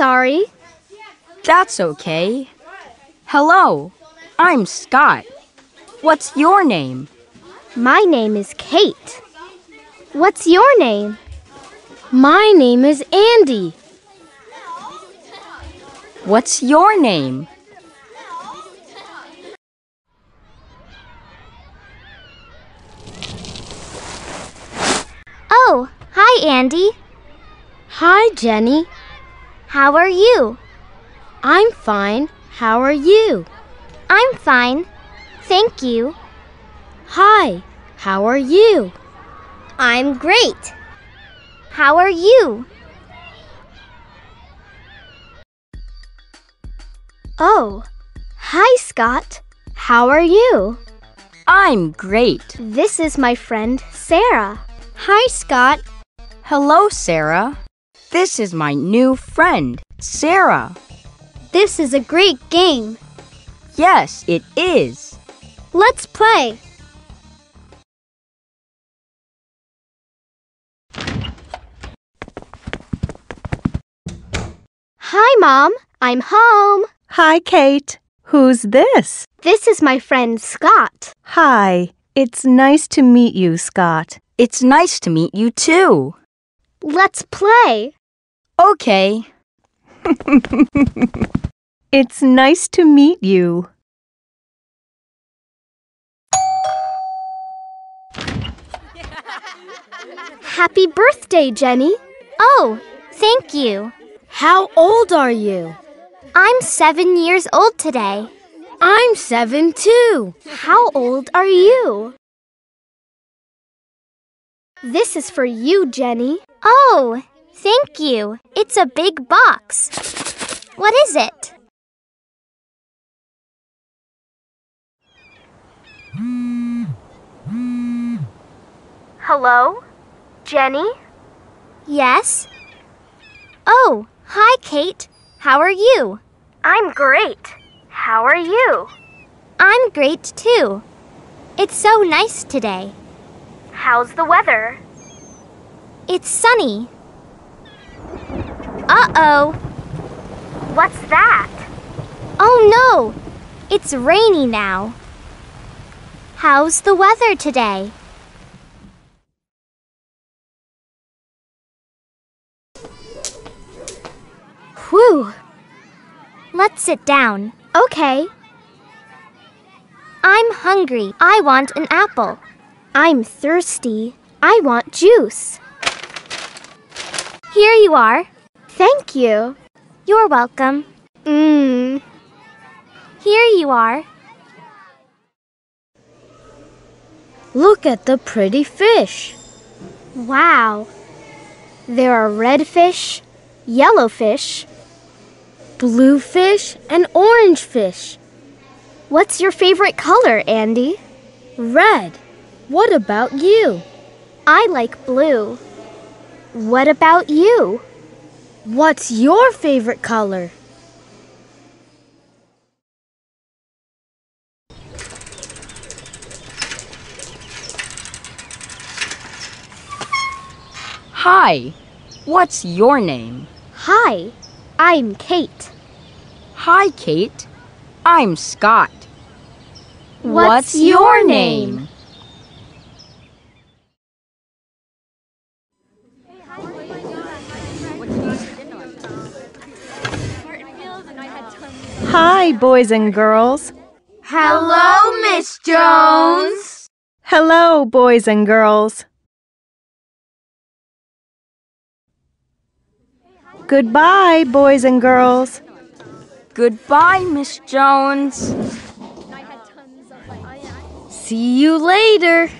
I'm sorry. That's okay. Hello, I'm Scott. What's your name? My name is Kate. What's your name? My name is Andy. What's your name? Oh, hi, Andy. Hi, Jenny. How are you? I'm fine. How are you? I'm fine. Thank you. Hi. How are you? I'm great. How are you? Oh, hi, Scott. How are you? I'm great. This is my friend Sarah. Hi, Scott. Hello, Sarah. This is my new friend, Sarah. This is a great game. Yes, it is. Let's play. Hi, Mom. I'm home. Hi, Kate. Who's this? This is my friend Scott. Hi. It's nice to meet you, Scott. It's nice to meet you too. Let's play. Okay. It's nice to meet you. Happy birthday, Jenny. Oh, thank you. How old are you? I'm seven years old today. I'm seven too. How old are you? This is for you, Jenny. Oh, thank you. It's a big box. What is it? Hello? Jenny? Yes? Oh, hi, Kate. How are you? I'm great. How are you? I'm great too. It's so nice today. How's the weather? It's sunny. Uh oh. What's that? Oh no! It's rainy now. How's the weather today? Whew. Let's sit down. Okay. I'm hungry. I want an apple. I'm thirsty. I want juice. Here you are. Thank you. You're welcome. Mmm. Here you are. Look at the pretty fish. Wow. There are red fish, yellow fish. Blue fish and orange fish. What's your favorite color, Andy? Red. What about you? I like blue. What about you? What's your favorite color? Hi. What's your name? Hi, I'm Kate. Hi, Kate. I'm Scott. What's your name? Hi, boys and girls. Hello, Miss Jones. Hello, boys and girls. Goodbye, boys and girls. Goodbye, Miss Jones. See you later.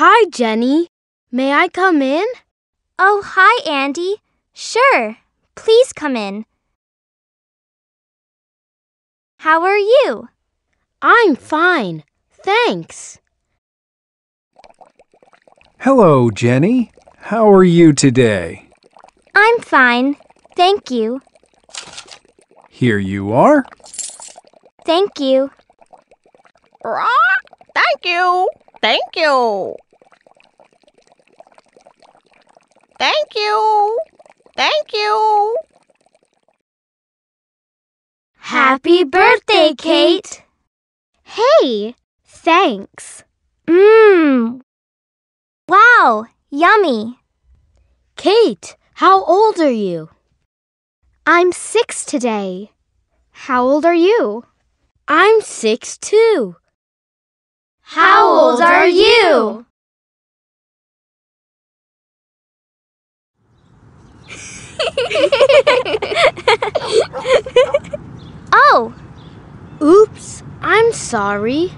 Hi, Jenny. May I come in? Oh, hi, Andy. Sure. Please come in. How are you? I'm fine. Thanks. Hello, Jenny. How are you today? I'm fine. Thank you. Here you are. Thank you. Thank you. Thank you. Thank you. Thank you. Happy birthday, Kate! Hey, thanks. Mmm. Wow, yummy. Kate, how old are you? I'm six today. How old are you? I'm six too. How old are you? Oh, Oops, I'm sorry.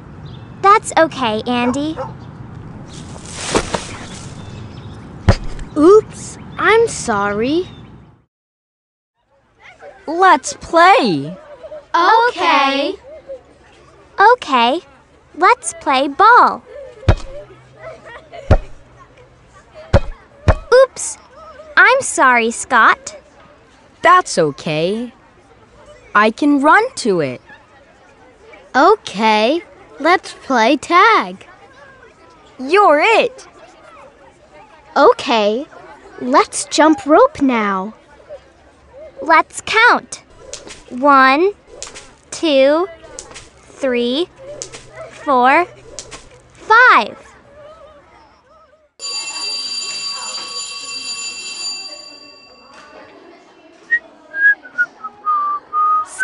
that's okay, Andy. Oops, I'm sorry. Let's play. Okay. Okay, let's play ball. Oops, I'm sorry, Scott. That's okay. I can run to it. Okay, let's play tag. You're it. Okay, let's jump rope now. Let's count. One, two, three, four, five.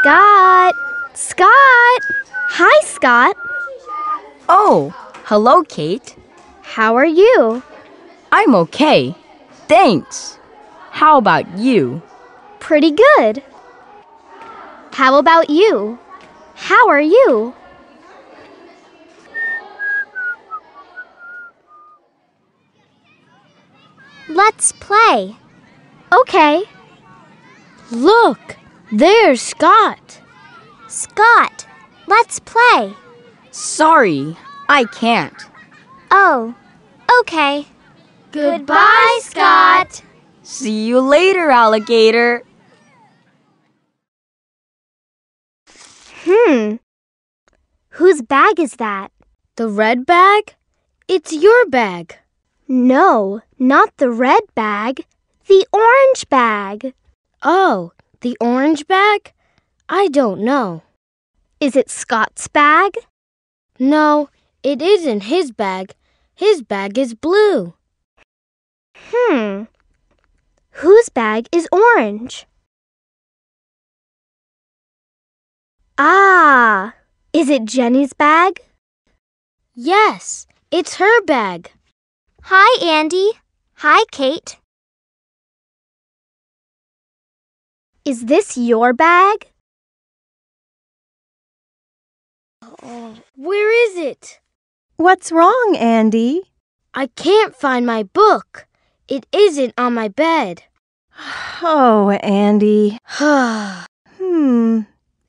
Scott! Scott! Hi, Scott. Oh, hello, Kate. How are you? I'm okay. Thanks. How about you? Pretty good. How about you? How are you? Let's play. Okay. Look, there's Scott. Scott, let's play. Sorry, I can't. Oh, okay. Goodbye, Scott. See you later, alligator. Hmm. Whose bag is that? The red bag? It's your bag. No, not the red bag. The orange bag. Oh, the orange bag? I don't know. Is it Scott's bag? No, it isn't his bag. His bag is blue. Hmm. Whose bag is orange? Ah, is it Jenny's bag? Yes, it's her bag. Hi, Andy. Hi, Kate. Is this your bag? Where is it? What's wrong, Andy? I can't find my book. It isn't on my bed. Oh, Andy. Hmm.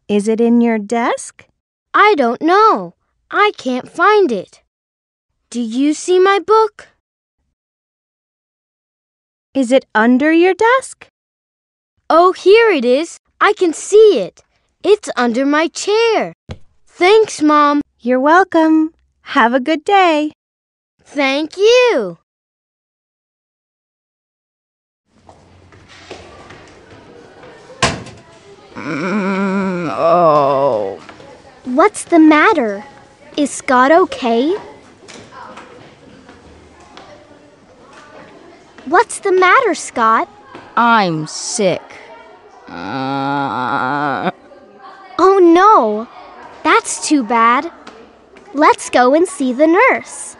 Is it in your desk? I don't know. I can't find it. Do you see my book? Is it under your desk? Oh, here it is. I can see it. It's under my chair. Thanks, Mom. You're welcome. Have a good day. Thank you. Mm, oh. What's the matter? Is Scott okay? What's the matter, Scott? I'm sick. Uh, Oh no, that's too bad. Let's go and see the nurse.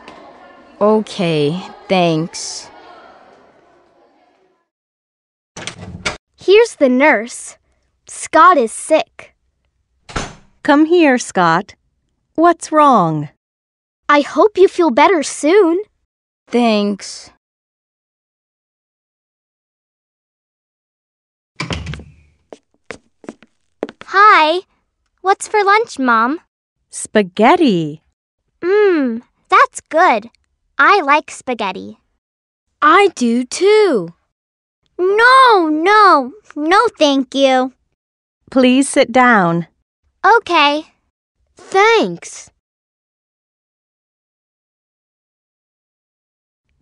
okay, thanks. Here's the nurse. Scott is sick. Come here, Scott. What's wrong? I hope you feel better soon. Thanks. Hi. What's for lunch, Mom? Spaghetti. Mmm, that's good. I like spaghetti. I do too. No, no, no, thank you. Please sit down. Okay. Thanks.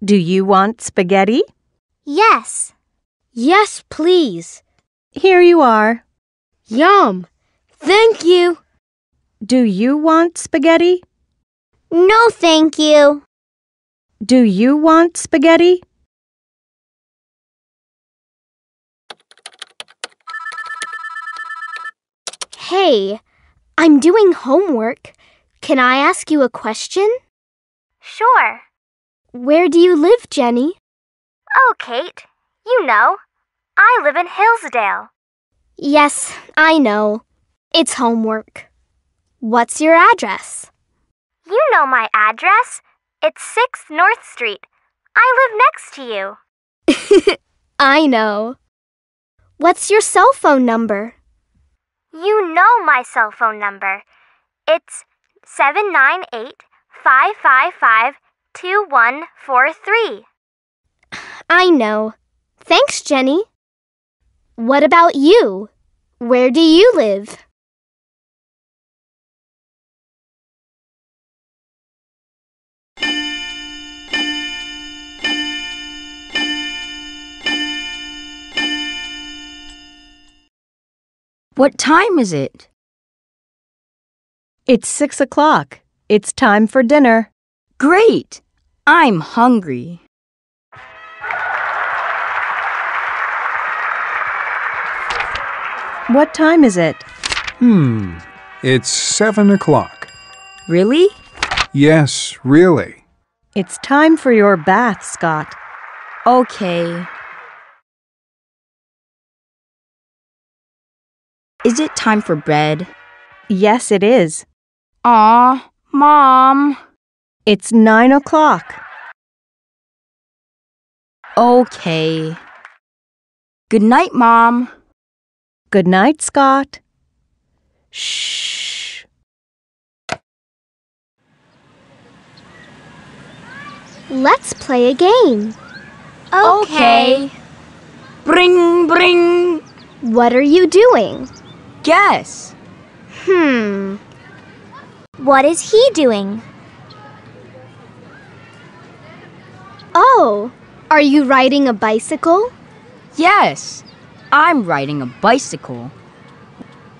Do you want spaghetti? Yes. Yes, please. Here you are. Yum. Thank you. Do you want spaghetti? No, thank you. Do you want spaghetti? Hey, I'm doing homework. Can I ask you a question? Sure. Where do you live, Jenny? Oh, Kate, you know. I live in Hillsdale. Yes, I know. It's homework. What's your address? You know my address. It's 6th North Street. I live next to you. I know. What's your cell phone number? You know my cell phone number. It's 798 555 2143. I know. Thanks, Jenny. What about you? Where do you live? What time is it? It's six o'clock. It's time for dinner. Great! I'm hungry. What time is it? Hmm. It's seven o'clock. Really? Yes, really. It's time for your bath, Scott. Okay. Is it time for bed? Yes, it is. Aw, Mom. It's nine o'clock. Okay. Good night, Mom. Good night, Scott. Shh. Let's play a game. Okay. Bring, bring. What are you doing? Guess. Hmm. What is he doing? Oh, are you riding a bicycle? Yes. I'm riding a bicycle.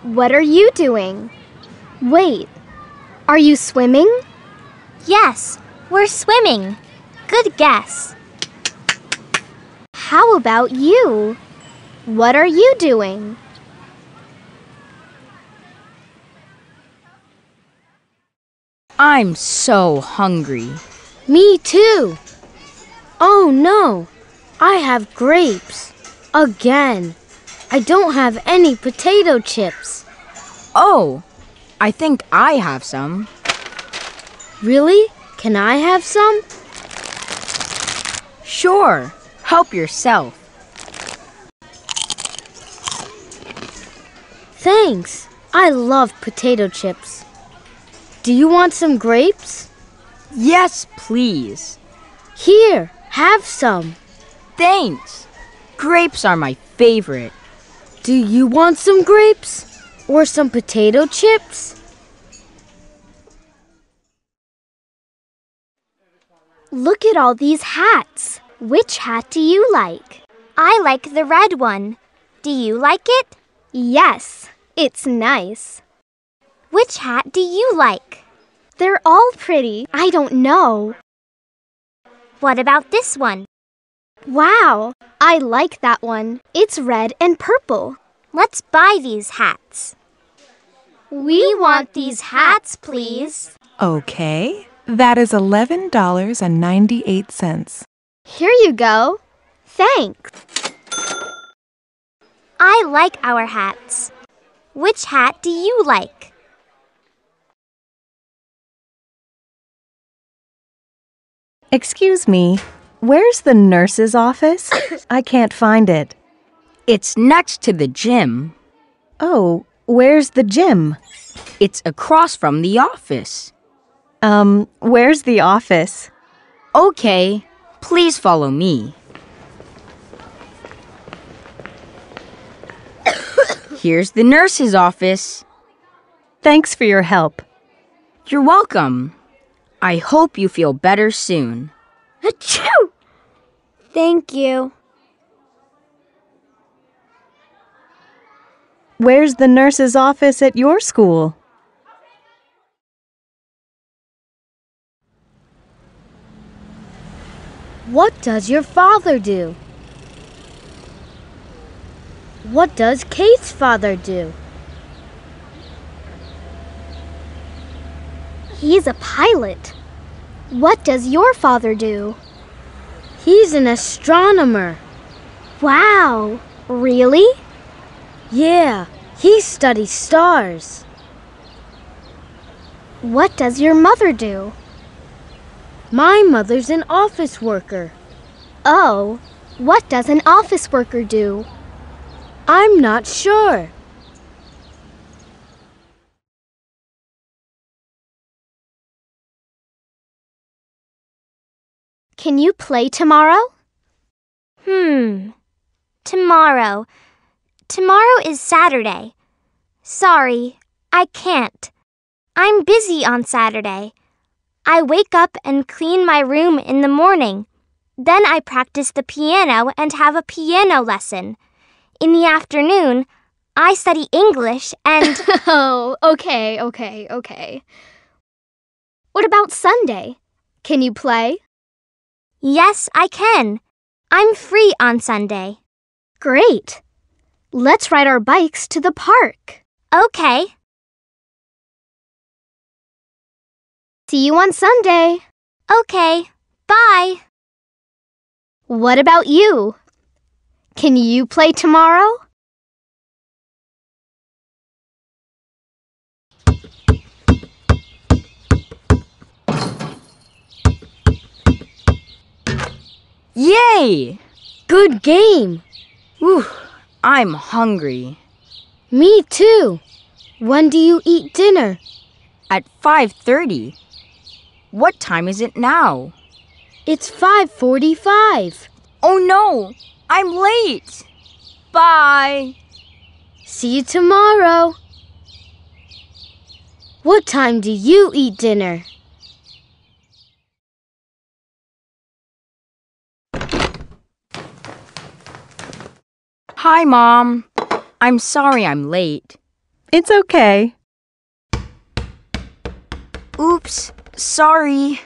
What are you doing? Wait, are you swimming? Yes, we're swimming. Good guess. How about you? What are you doing? I'm so hungry. Me too. Oh no, I have grapes. Again. I don't have any potato chips. Oh, I think I have some. Really? Can I have some? Sure. Help yourself. Thanks. I love potato chips. Do you want some grapes? Yes, please. Here, have some. Thanks. Grapes are my favorite. Do you want some grapes? Or some potato chips? Look at all these hats. Which hat do you like? I like the red one. Do you like it? Yes, it's nice. Which hat do you like? They're all pretty. I don't know. What about this one? Wow, I like that one. It's red and purple. Let's buy these hats. We want these hats, please. Okay, that is $11.98. Here you go. Thanks. I like our hats. Which hat do you like? Excuse me. Where's the nurse's office? I can't find it. It's next to the gym. Oh, where's the gym? It's across from the office. Um, where's the office? Okay, please follow me. Here's the nurse's office. Thanks for your help. You're welcome. I hope you feel better soon. Achoo! Thank you. Where's the nurse's office at your school? What does your father do? What does Kate's father do? He's a pilot. What does your father do? He's an astronomer. Wow, really? Yeah, he studies stars. What does your mother do? My mother's an office worker. Oh, what does an office worker do? I'm not sure. Can you play tomorrow? Hmm. Tomorrow. Tomorrow is Saturday. Sorry, I can't. I'm busy on Saturday. I wake up and clean my room in the morning. Then I practice the piano and have a piano lesson. In the afternoon, I study English and. oh, okay, okay, okay. What about Sunday? Can you play? Yes, I can. I'm free on Sunday. Great. Let's ride our bikes to the park. Okay. See you on Sunday. Okay. Bye. What about you? Can you play tomorrow? Yay! Good game. Whew, I'm hungry. Me too. When do you eat dinner? At 5:30. What time is it now? It's 5:45. Oh no, I'm late. Bye. See you tomorrow. What time do you eat dinner? Hi, Mom. I'm sorry I'm late. It's okay. Oops, sorry.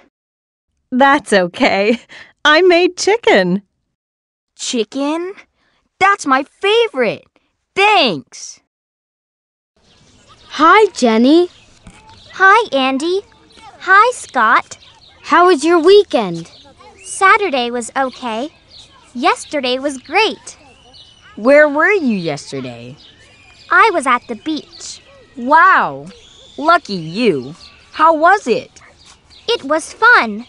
That's okay. I made chicken. Chicken? That's my favorite. Thanks. Hi, Jenny. Hi, Andy. Hi, Scott. How was your weekend? Saturday was okay. Yesterday was great. Where were you yesterday? I was at the beach. Wow, lucky you. How was it? It was fun.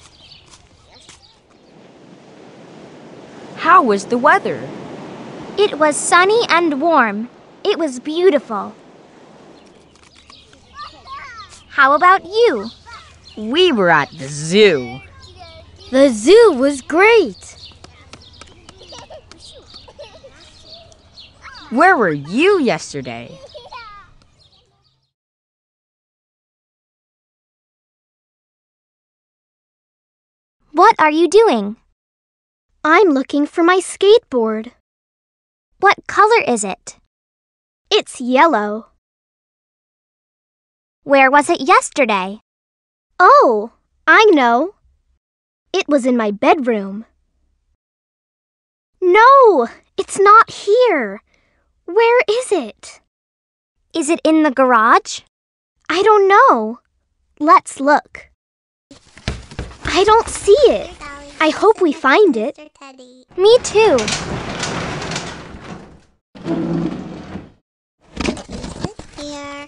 How was the weather? It was sunny and warm. It was beautiful. How about you? We were at the zoo. The zoo was great. Where were you yesterday? What are you doing? I'm looking for my skateboard. What color is it? It's yellow. Where was it yesterday? Oh, I know. It was in my bedroom. No, it's not here. Where is it? Is it in the garage? I don't know. Let's look. I don't see it. I hope we find it. Me too. Here,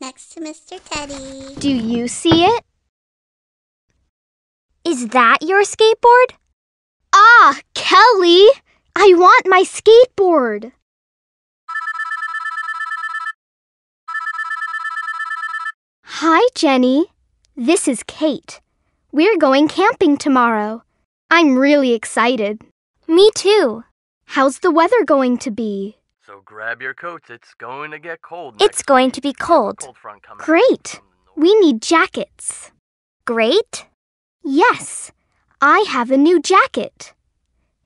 next to Mr. Teddy. Do you see it? Is that your skateboard? Ah, Kelly! I want my skateboard. Hi, Jenny. This is Kate. We're going camping tomorrow. I'm really excited. Me too. How's the weather going to be? So grab your coats. It's going to get cold. It's going to be We have a cold. cold Great. We need jackets. Great. Yes, I have a new jacket.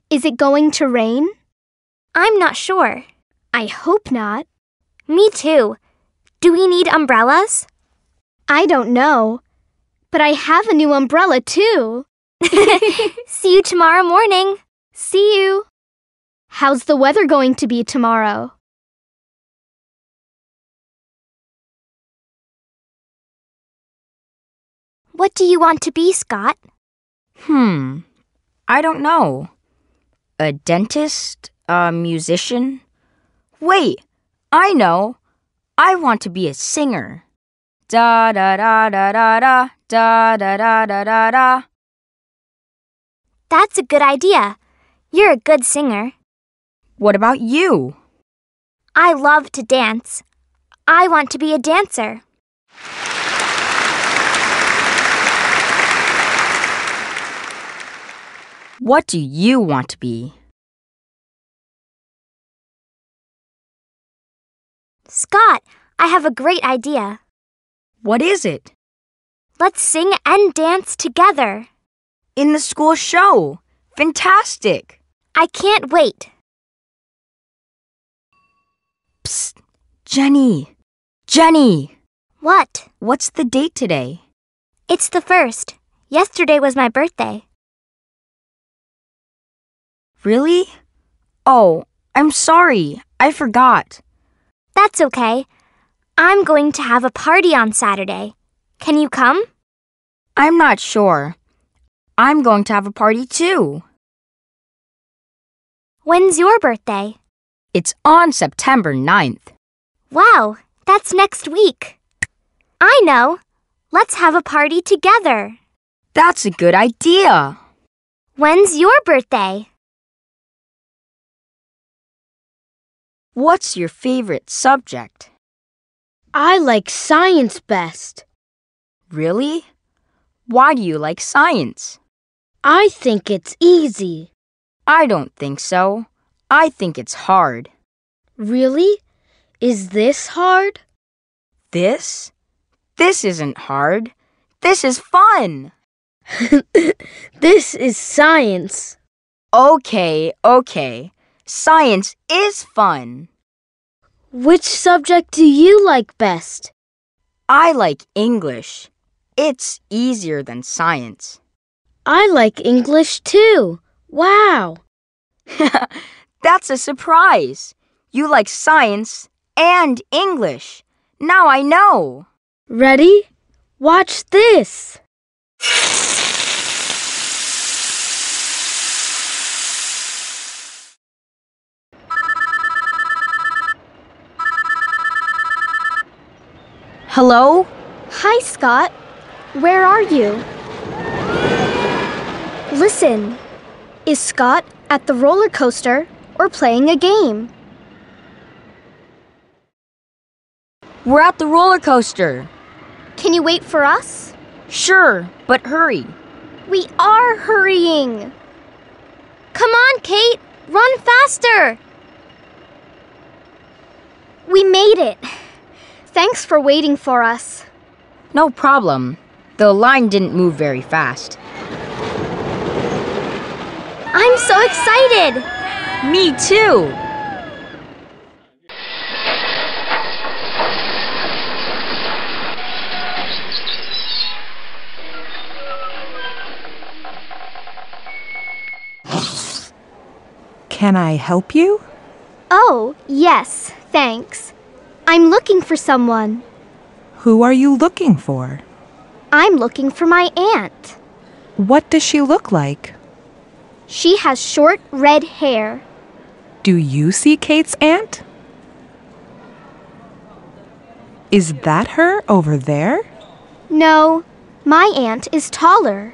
Is it going to rain? I'm not sure. I hope not. Me too. Do we need umbrellas? I don't know. But I have a new umbrella too. See you tomorrow morning. See you. How's the weather going to be tomorrow? What do you want to be, Scott? Hmm. I don't know. A dentist? A musician? Wait, I know. I want to be a singer. Da da da da da da da da da da da da. That's a good idea. You're a good singer. What about you? I love to dance. I want to be a dancer. What do you want to be? Scott, I have a great idea. What is it? Let's sing and dance together. In the school show. Fantastic. I can't wait. Psst. Jenny. Jenny. What? What's the date today? It's the first. Yesterday was my birthday. Really? Oh, I'm sorry. I forgot. That's okay. I'm going to have a party on Saturday. Can you come? I'm not sure. I'm going to have a party too. When's your birthday? It's on September 9th. Wow, that's next week. I know. Let's have a party together. That's a good idea. When's your birthday? What's your favorite subject? I like science best. Really? Why do you like science? I think it's easy. I don't think so. I think it's hard. Really? Is this hard? This? This isn't hard. This is fun. this is science. Okay, okay. Science is fun. Which subject do you like best? I like English. It's easier than science. I like English too. Wow. That's a surprise. You like science and English. Now I know. Ready? Watch this. Hello? Hi, Scott. Where are you? Listen. Is Scott at the roller coaster or playing a game? We're at the roller coaster. Can you wait for us? Sure, but hurry. We are hurrying. Come on, Kate. Run faster. We made it. Thanks for waiting for us. No problem. The line didn't move very fast. I'm so excited. Me too. Can I help you? Oh, yes, thanks. I'm looking for someone. Who are you looking for? I'm looking for my aunt. What does she look like? She has short red hair. Do you see Kate's aunt? Is that her over there? No, my aunt is taller.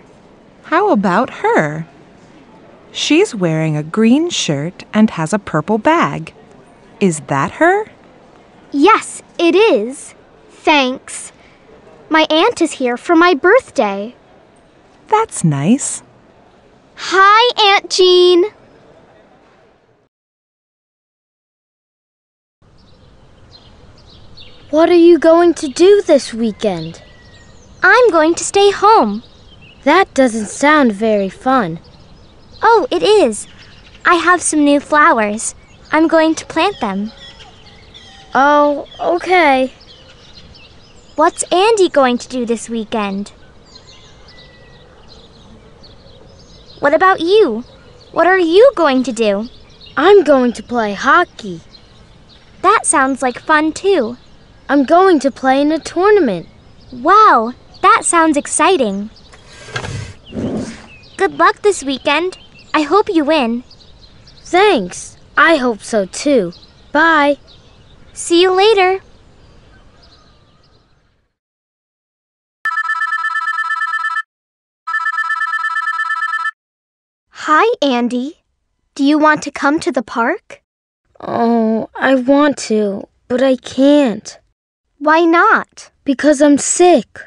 How about her? She's wearing a green shirt and has a purple bag. Is that her? Yes, it is. Thanks. My aunt is here for my birthday. That's nice. Hi, Aunt Jean. What are you going to do this weekend? I'm going to stay home. That doesn't sound very fun. Oh, it is. I have some new flowers. I'm going to plant them. Oh, okay. What's Andy going to do this weekend? What about you? What are you going to do? I'm going to play hockey. That sounds like fun too. I'm going to play in a tournament. Wow, that sounds exciting. Good luck this weekend. I hope you win. Thanks. I hope so too. Bye. See you later. Hi, Andy. Do you want to come to the park? Oh, I want to, but I can't. Why not? Because I'm sick.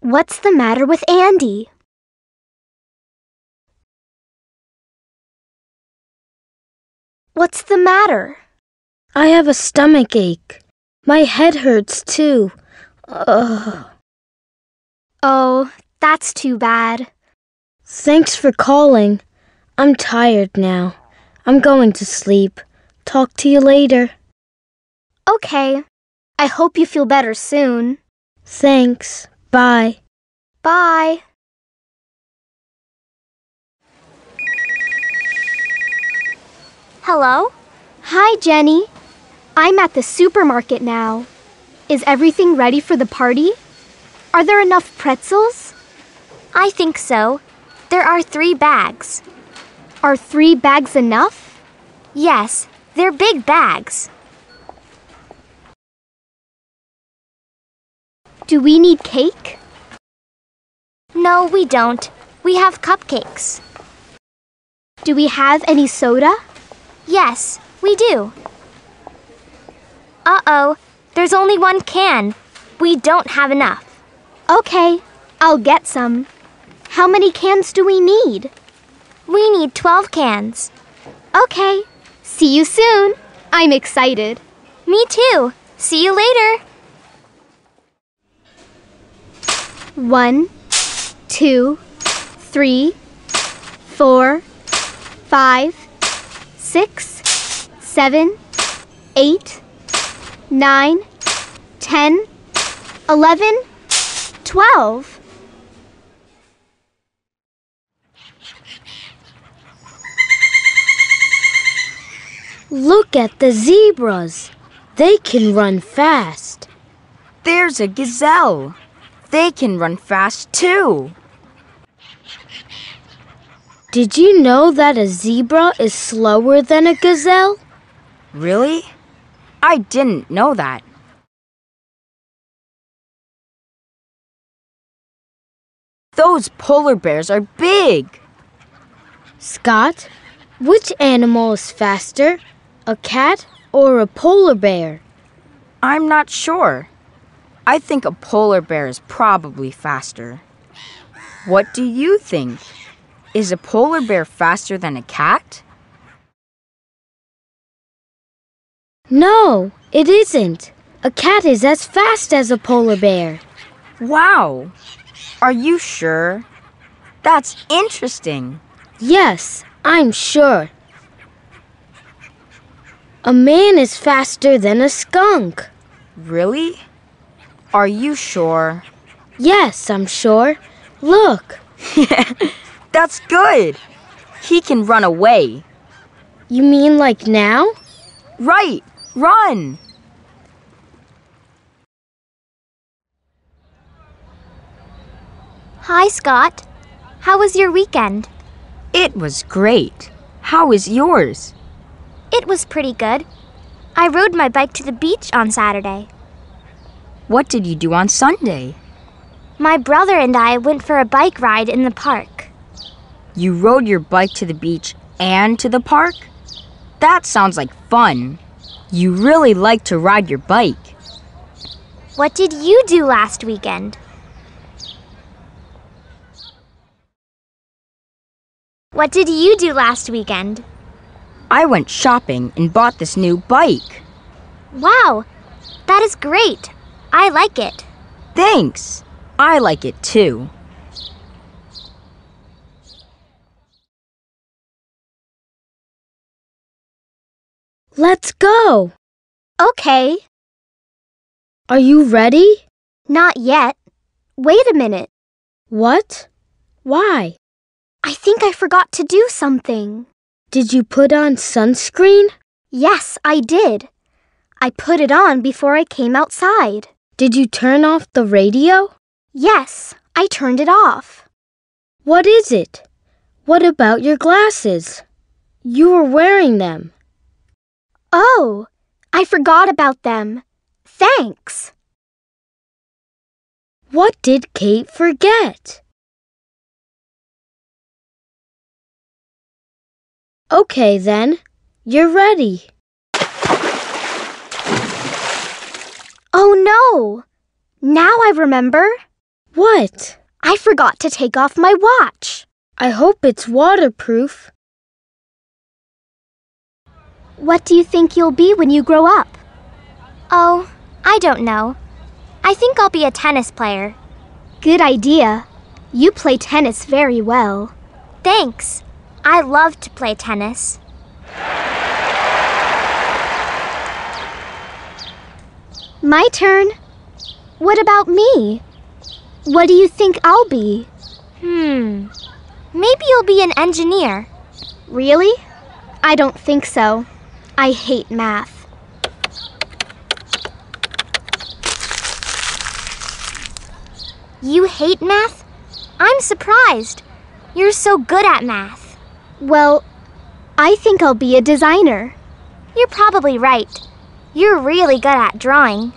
What's the matter with Andy? What's the matter? I have a stomach ache. My head hurts too. Ugh. Oh, that's too bad. Thanks for calling. I'm tired now. I'm going to sleep. Talk to you later. Okay. I hope you feel better soon. Thanks. Bye. Bye. Hello? Hi, Jenny. I'm at the supermarket now. Is everything ready for the party? Are there enough pretzels? I think so. There are three bags. Are three bags enough? Yes, they're big bags. Do we need cake? No, we don't. We have cupcakes. Do we have any soda? Yes, we do. Uh oh, there's only one can. We don't have enough. Okay, I'll get some. How many cans do we need? We need 12 cans. Okay, see you soon. I'm excited. Me too. See you later. One, two, three, four, five, six, seven, eight, nine, ten, eleven, twelve. Look at the zebras. They can run fast. There's a gazelle. They can run fast too. Did you know that a zebra is slower than a gazelle? Really? I didn't know that. Those polar bears are big. Scott, which animal is faster, a cat or a polar bear? I'm not sure. I think a polar bear is probably faster. What do you think? Is a polar bear faster than a cat? No, it isn't. A cat is as fast as a polar bear. Wow. Are you sure? That's interesting. Yes, I'm sure. A man is faster than a skunk. Really? Are you sure? Yes, I'm sure. Look. That's good. He can run away. You mean like now? Right. Run. Hi, Scott. How was your weekend? It was great. How was yours? It was pretty good. I rode my bike to the beach on Saturday. What did you do on Sunday? My brother and I went for a bike ride in the park. You rode your bike to the beach and to the park? That sounds like fun. You really like to ride your bike. What did you do last weekend? What did you do last weekend? I went shopping and bought this new bike. Wow, that is great. I like it. Thanks. I like it too. Let's go. Okay. Are you ready? Not yet. Wait a minute. What? Why? I think I forgot to do something. Did you put on sunscreen? Yes, I did. I put it on before I came outside. Did you turn off the radio? Yes, I turned it off. What is it? What about your glasses? You were wearing them. Oh, I forgot about them. Thanks. What did Kate forget? Okay, then. You're ready. Oh no! Now I remember. What? I forgot to take off my watch. I hope it's waterproof. What do you think you'll be when you grow up? Oh, I don't know. I think I'll be a tennis player. Good idea. You play tennis very well. Thanks. I love to play tennis. My turn. What about me? What do you think I'll be? Hmm. Maybe you'll be an engineer. Really? I don't think so. I hate math. You hate math? I'm surprised. You're so good at math. Well, I think I'll be a designer. You're probably right. You're really good at drawing.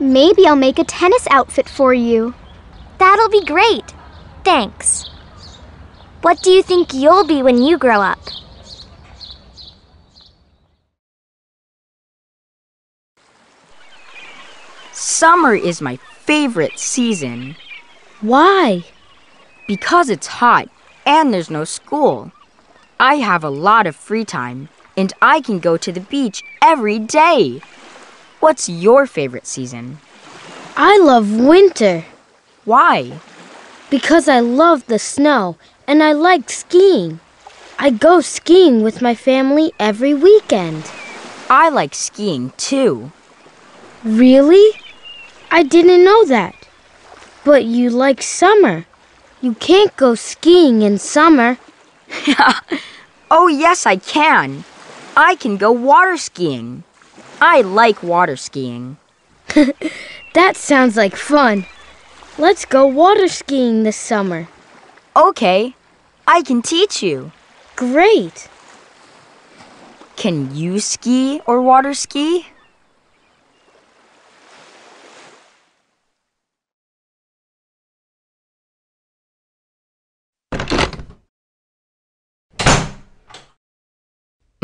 Maybe I'll make a tennis outfit for you. That'll be great. Thanks. What do you think you'll be when you grow up? Summer is my favorite season. Why? Because it's hot and there's no school. I have a lot of free time and I can go to the beach every day. What's your favorite season? I love winter. Why? Because I love the snow and I like skiing. I go skiing with my family every weekend. I like skiing too. Really? I didn't know that. But you like summer. You can't go skiing in summer. oh, yes, I can. I can go water skiing. I like water skiing. that sounds like fun. Let's go water skiing this summer. Okay, I can teach you. Great. Can you ski or water ski?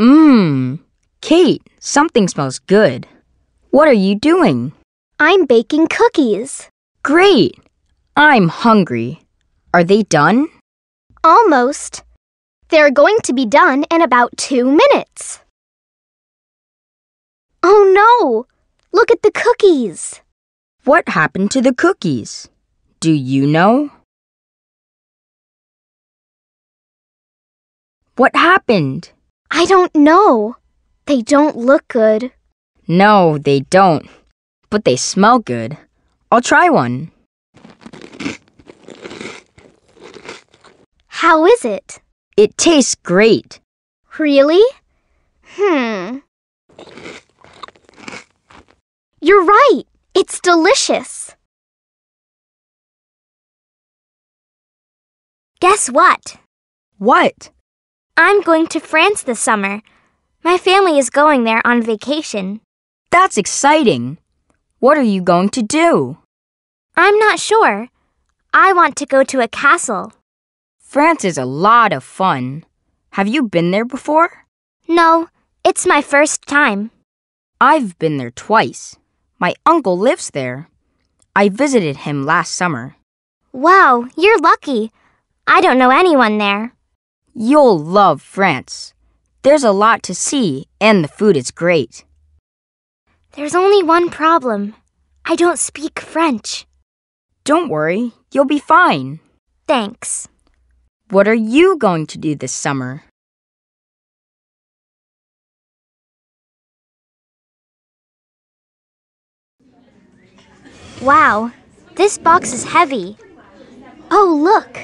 Mmm. Kate, something smells good. What are you doing? I'm baking cookies. Great. I'm hungry. Are they done? Almost. They're going to be done in about two minutes. Oh no! Look at the cookies. What happened to the cookies? Do you know? What happened? I don't know. They don't look good. No, they don't. But they smell good. I'll try one. How is it? It tastes great. Really? Hmm. You're right. It's delicious. Guess what? What? I'm going to France this summer. My family is going there on vacation. That's exciting. What are you going to do? I'm not sure. I want to go to a castle. France is a lot of fun. Have you been there before? No, it's my first time. I've been there twice. My uncle lives there. I visited him last summer. Wow, you're lucky. I don't know anyone there. You'll love France. There's a lot to see, and the food is great. There's only one problem. I don't speak French. Don't worry, you'll be fine. Thanks. What are you going to do this summer? Wow, this box is heavy. Oh, look!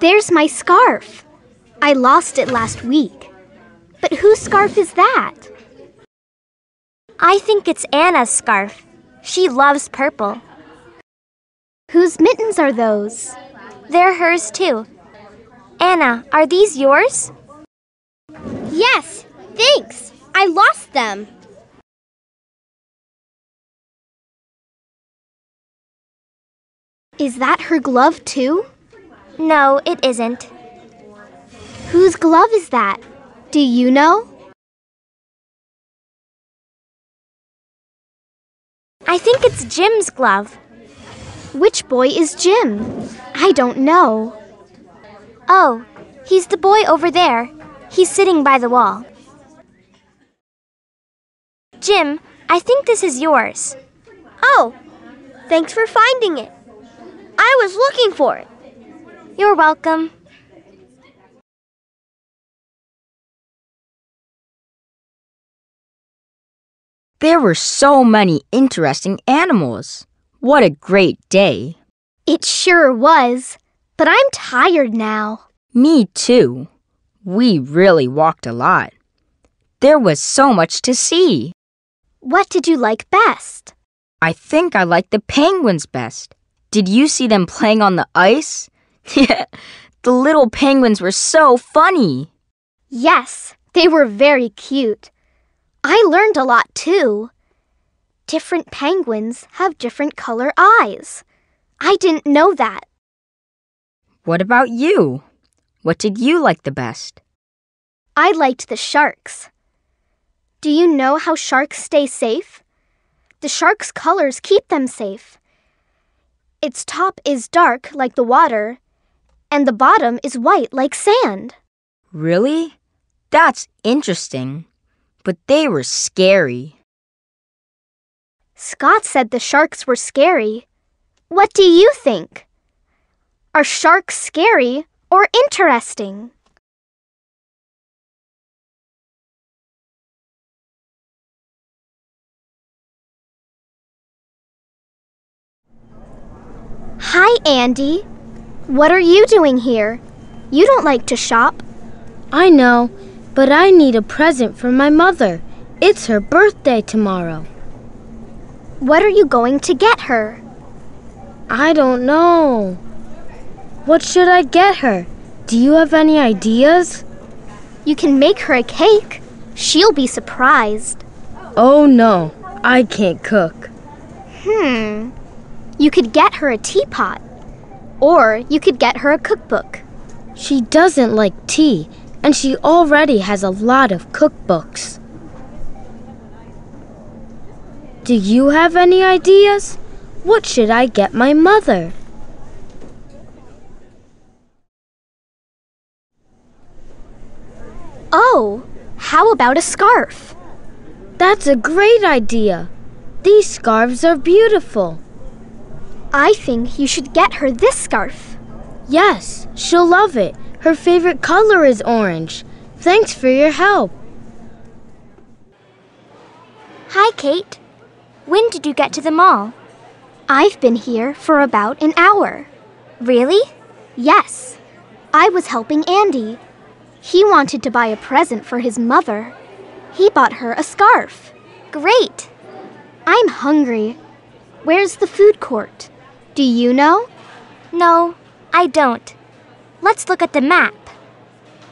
There's my scarf. I lost it last week. But whose scarf is that? I think it's Anna's scarf. She loves purple. Whose mittens are those? They're hers too. Anna, are these yours? Yes, thanks. I lost them. Is that her glove too? No, it isn't. Whose glove is that? Do you know? I think it's Jim's glove. Which boy is Jim? I don't know. Oh, he's the boy over there. He's sitting by the wall. Jim, I think this is yours. Oh, thanks for finding it. I was looking for it. You're welcome. There were so many interesting animals. What a great day. It sure was. But I'm tired now. Me too. We really walked a lot. There was so much to see. What did you like best? I think I liked the penguins best. Did you see them playing on the ice? Yeah, the little penguins were so funny. Yes, they were very cute. I learned a lot too. Different penguins have different color eyes. I didn't know that. What about you? What did you like the best? I liked the sharks. Do you know how sharks stay safe? The shark's colors keep them safe. Its top is dark like the water, and the bottom is white like sand. Really? That's interesting. But they were scary. Scott said the sharks were scary. What do you think? Are sharks scary or interesting? Hi, Andy. What are you doing here? You don't like to shop. I know, but I need a present for my mother. It's her birthday tomorrow. What are you going to get her? I don't know. What should I get her? Do you have any ideas? You can make her a cake. She'll be surprised. Oh no, I can't cook. Hmm. You could get her a teapot. Or you could get her a cookbook. She doesn't like tea, and she already has a lot of cookbooks. Do you have any ideas? What should I get my mother? Oh, how about a scarf? That's a great idea. These scarves are beautiful. I think you should get her this scarf. Yes, she'll love it. Her favorite color is orange. Thanks for your help. Hi, Kate. When did you get to the mall? I've been here for about an hour. Really? Yes. I was helping Andy. He wanted to buy a present for his mother. He bought her a scarf. Great. I'm hungry. Where's the food court? Do you know? No, I don't. Let's look at the map.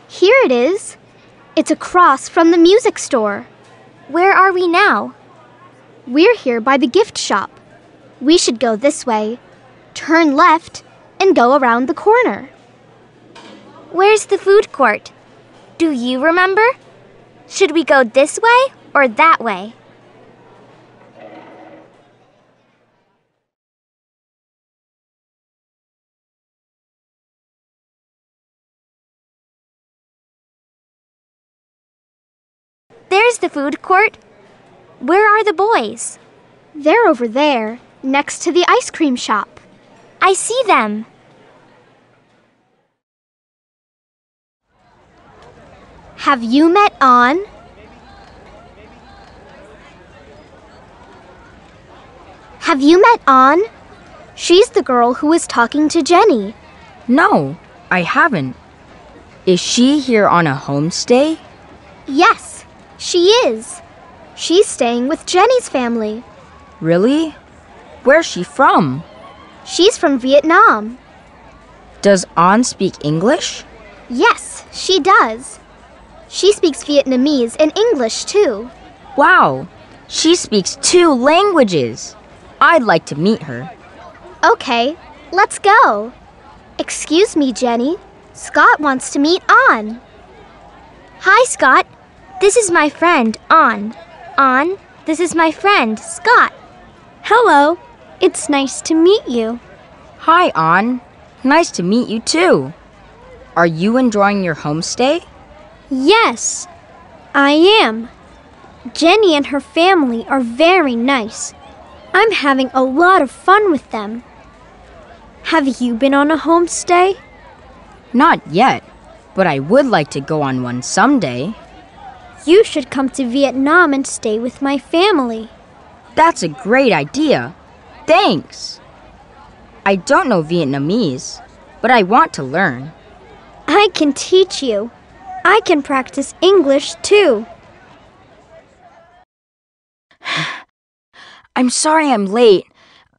Here it is. It's across from the music store. Where are we now? We're here by the gift shop. We should go this way, turn left, and go around the corner. Where's the food court? Do you remember? Should we go this way or that way? The food court. Where are the boys? They're over there, next to the ice cream shop. I see them. Have you met An? Have you met An? She's the girl who was talking to Jenny. No, I haven't. Is she here on a homestay? Yes, she is. She's staying with Jenny's family. Really? Where's she from? She's from Vietnam. Does An speak English? Yes, she does. She speaks Vietnamese and English too. Wow, she speaks two languages. I'd like to meet her. Okay, let's go. Excuse me, Jenny. Scott wants to meet An. Hi, Scott. This is my friend, An. An, this is my friend, Scott. Hello. It's nice to meet you. Hi, An. Nice to meet you too. Are you enjoying your homestay? Yes, I am. Jenny and her family are very nice. I'm having a lot of fun with them. Have you been on a homestay? Not yet, but I would like to go on one someday. You should come to Vietnam and stay with my family. That's a great idea. Thanks. I don't know Vietnamese, but I want to learn. I can teach you. I can practice English too. I'm sorry I'm late.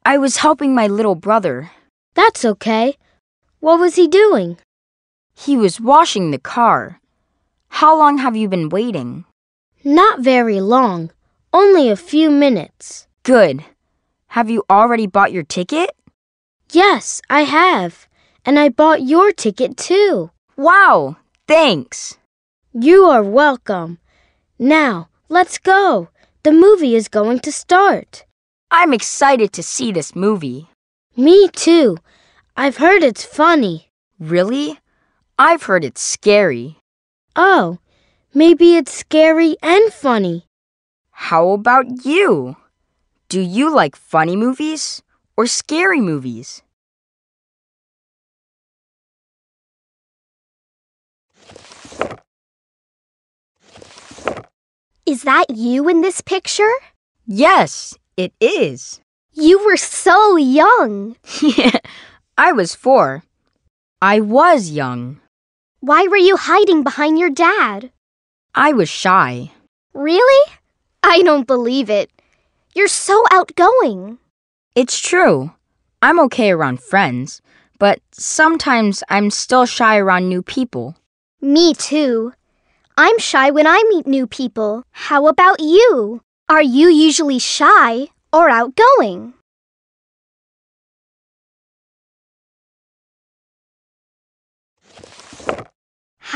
I was helping my little brother. That's okay. What was he doing? He was washing the car. How long have you been waiting? Not very long. Only a few minutes. Good. Have you already bought your ticket? Yes, I have. And I bought your ticket too. Wow, thanks. You are welcome. Now, let's go. The movie is going to start. I'm excited to see this movie. Me too. I've heard it's funny. Really? I've heard it's scary. Oh, maybe it's scary and funny. How about you? Do you like funny movies or scary movies? Is that you in this picture? Yes, it is. You were so young. Yeah, I was four. I was young. Why were you hiding behind your dad? I was shy. Really? I don't believe it. You're so outgoing. It's true. I'm okay around friends, but sometimes I'm still shy around new people. Me too. I'm shy when I meet new people. How about you? Are you usually shy or outgoing?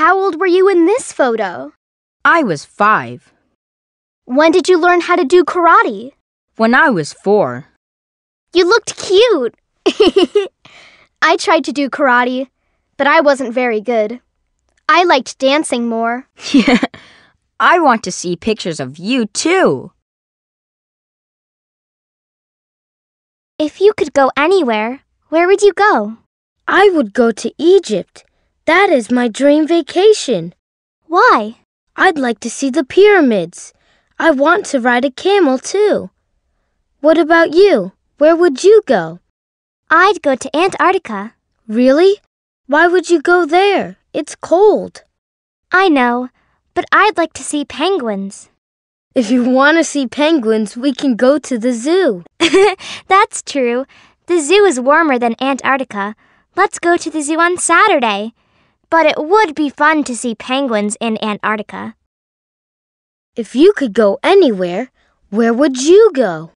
How old were you in this photo? I was five. When did you learn how to do karate? When I was four. You looked cute. I tried to do karate, but I wasn't very good. I liked dancing more. Yeah, I want to see pictures of you too. If you could go anywhere, where would you go? I would go to Egypt. That is my dream vacation. Why? I'd like to see the pyramids. I want to ride a camel too. What about you? Where would you go? I'd go to Antarctica. Really? Why would you go there? It's cold. I know, but I'd like to see penguins. If you want to see penguins, we can go to the zoo. That's true. The zoo is warmer than Antarctica. Let's go to the zoo on Saturday. But it would be fun to see penguins in Antarctica. If you could go anywhere, where would you go?